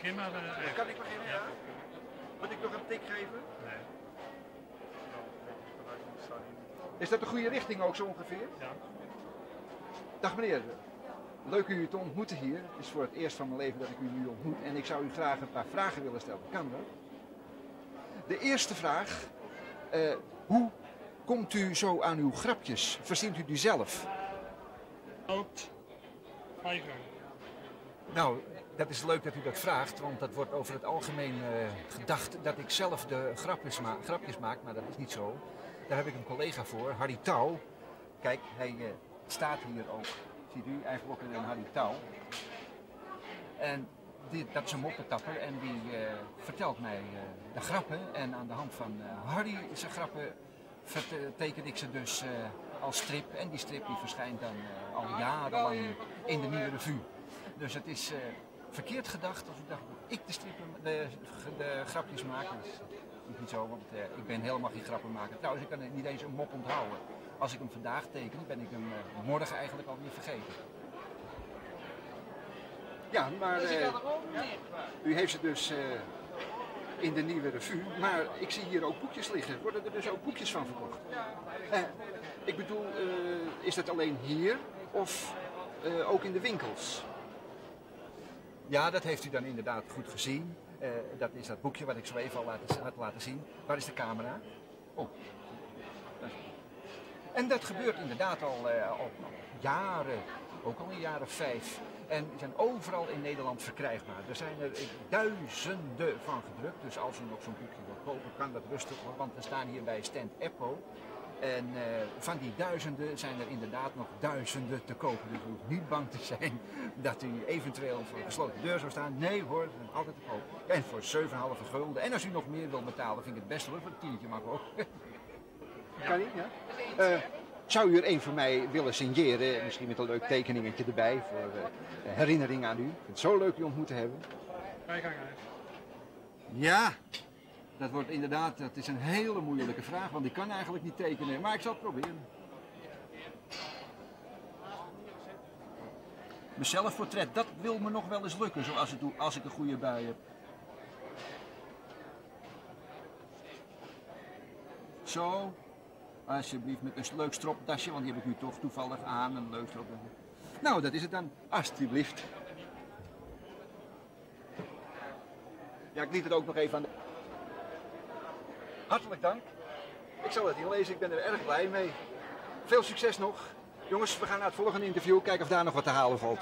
begin maar. Uh, kan ik beginnen? Ja. Moet ik nog een tik geven? Nee. Is dat de goede richting ook zo ongeveer? Ja. Dag meneer, leuk u te ontmoeten hier. Het is voor het eerst van mijn leven dat ik u nu ontmoet. En ik zou u graag een paar vragen willen stellen. Kan dat? De eerste vraag. Uh, hoe komt u zo aan uw grapjes? Verzint u die zelf? Loopt. Ga je gang. Nou, dat is leuk dat u dat vraagt, want dat wordt over het algemeen uh, gedacht dat ik zelf de grapjes, ma grapjes, maak, maar dat is niet zo. Daar heb ik een collega voor, Harry Touw. Kijk, hij uh, staat hier ook. Ziet u, eigenlijk ook een Harry Touw. En dat is een moppetapper en die uh, vertelt mij de grappen. En aan de hand van Harry zijn grappen teken ik ze dus als strip. En die strip die verschijnt dan al jarenlang in de nieuwe revue. Dus het is verkeerd gedacht als ik dacht dat ik de, strippen, de, de grapjes maak. Dat is niet zo, want uh, ik ben helemaal geen grappen maken. Trouwens, ik kan niet eens een mop onthouden. Als ik hem vandaag teken, ben ik hem uh, morgen eigenlijk alweer vergeten. Ja, maar uh, u heeft ze dus in de nieuwe revue. Maar ik zie hier ook boekjes liggen. Worden er dus ook boekjes van verkocht? ik bedoel, is dat alleen hier of ook in de winkels? Ja, dat heeft u dan inderdaad goed gezien. Uh, dat is dat boekje wat ik zo even al laten, had laten zien. Waar is de camera? Oh. En dat gebeurt inderdaad al, uh, al jaren, ook al in jaren vijf. En zijn overal in Nederland verkrijgbaar. Er zijn er duizenden van gedrukt. Dus als u nog zo'n boekje wilt kopen, kan dat rustig. Want we staan hier bij Stand Eppo. En uh, van die duizenden zijn er inderdaad nog duizenden te kopen. Dus u hoeft niet bang te zijn dat u eventueel voor een gesloten deur zou staan. Nee hoor, ze zijn altijd te koop. En voor 7,5 gulden. En als u nog meer wil betalen, vind ik het best hoor. Voor een tientje mag ook. Kan niet, ja? Uh, zou u er een voor mij willen signeren? Misschien met een leuk tekeningetje erbij voor uh, herinnering aan u. Ik vind het zo leuk u ontmoet te hebben. Ja, dat wordt inderdaad, dat is een hele moeilijke vraag, want ik kan eigenlijk niet tekenen, maar ik zal het proberen. Mijn zelfportret, dat wil me nog wel eens lukken, zoals ik als ik een goede bui heb. Zo, alsjeblieft met een leuk stropdasje, want die heb ik nu toch toevallig aan, een leuk stropdasje. Nou, dat is het dan, alsjeblieft. Ja, ik liet het ook nog even aan de... Hartelijk dank. Ik zal het hier lezen, ik ben er erg blij mee. Veel succes nog. Jongens, we gaan naar het volgende interview, kijken of daar nog wat te halen valt.